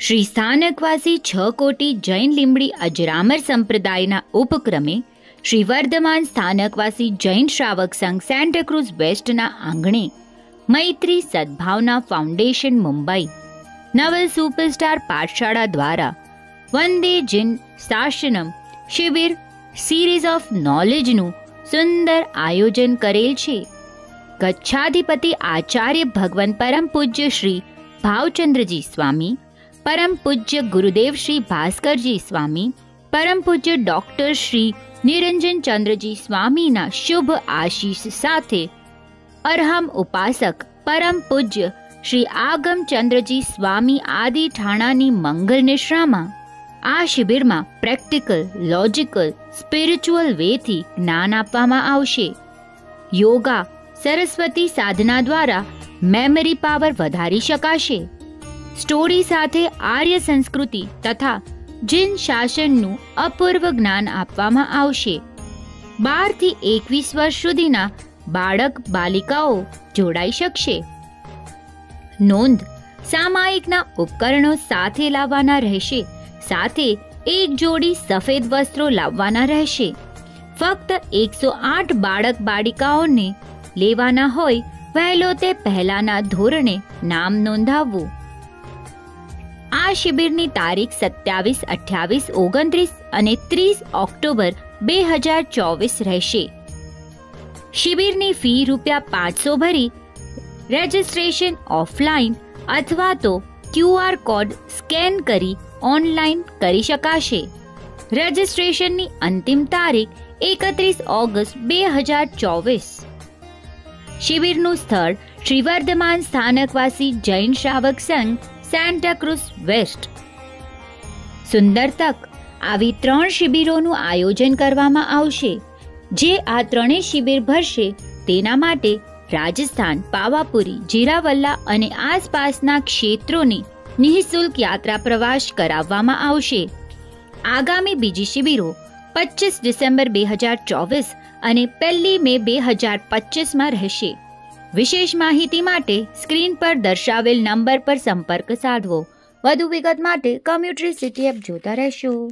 શ્રી સ્થાનકવાસી છ કોટી જૈન લીંબડી અજરામર સંપ્રદાયના ઉપક્રમે શ્રી વર્ધમાન સ્થાનકવાસી જૈન શ્રાવક સંઘ સેન્ટાક્રુઝ વેસ્ટના આંગણે મૈત્રી સદભાવના ફાઉન્ડેશન મુંબઈ, નવલ સુપરસ્ટાર પાઠશાળા દ્વારા વંદે જિન શાસનમ શિબિર સિરીઝ ઓફ નોલેજનું સુંદર આયોજન કરેલ છે. ગચ્છાધિપતિ આચાર્ય ભગવાન પરમ પૂજ્ય શ્રી ભાવચંદ્રજી સ્વામી પરમ પૂજ્ય ગુરુદેવ શ્રી ભાસ્કરજી સ્વામી, પરમ પૂજ્ય ડોક્ટર શ્રી નિરંજન ચંદ્રજી સ્વામીના શુભ આશીષ સાથે અરહમ ઉપાસક પરમ પૂજ્ય શ્રી આગમચંદ્રજી સ્વામી આદિ ઠાણાની મંગલ નિશ્રામાં આ શિબિરમાં પ્રેક્ટિકલ, લોજિકલ, સ્પિરિચ્યુઅલ વેથી જ્ઞાન આપવામાં આવશે. યોગા, સરસ્વતી સાધના દ્વારા મેમરી પાવર વધારી શકાશે. સ્ટોરી સાથે આર્ય સંસ્કૃતિ તથા જિન શાસનનું અપૂર્વ જ્ઞાન આપવામાં આવશે. બારથી એકવીસ વર્ષ સુધીના બાળક, બાલિકાઓ જોડાઈ શકશે. નોંધ, સામાયિકના ઉપકરણો સાથે લાવવાના રહેશે. સાથે એક જોડી સફેદ વસ્ત્રો લાવવાના રહેશે. ફક્ત એકસો આઠ બાળક બાળિકાઓને લેવાના હોય, વહેલો તે પહેલાના ધોરણે નામ નોંધાવવું. આ શિબિરની તારીખ સત્યાવીસ, અઠ્યાવીસ, ઓગણત્રીસ અને ત્રીસ ઓક્ટોબર બે હજાર ચોવીસ રહેશે. શિબિરની ફી રૂપિયા પાંચસો ભરી રજિસ્ટ્રેશન ઓફલાઈન અથવા તો ક્યુઆર કોડ સ્કેન કરી ઓનલાઈન કરી શકાશે. રજિસ્ટ્રેશનની અંતિમ તારીખ એકત્રીસ ઓગસ્ટ બે હજાર ચોવીસ. શિબિરનું સ્થળ શ્રી વર્ધમાન સ્થાનકવાસી જૈન શ્રાવક સંઘ સેન્ટાક્રુઝ વેસ્ટ સુંદર તક. આવી ત્રણ શિબિરોનું આયોજન કરવામાં આવશે. જે આ ત્રણેય શિબિર ભરશે તેના માટે રાજસ્થાન, પાવાપુરી, જીરાવલ્લા અને આસપાસના ક્ષેત્રોની નિઃશુલ્ક યાત્રા પ્રવાસ કરાવવામાં આવશે. આગામી બીજી શિબિરો પચીસ ડિસેમ્બર બે હજાર ચોવીસ અને પહેલી મે બે હજાર પચીસમાં રહેશે. વિશેષ માહિતી માટે સ્ક્રીન પર દર્શાવેલ નંબર પર સંપર્ક સાધવો. વધુ વિગત માટે કમ્યુટરી સિટી એપ જોતા રહેશો.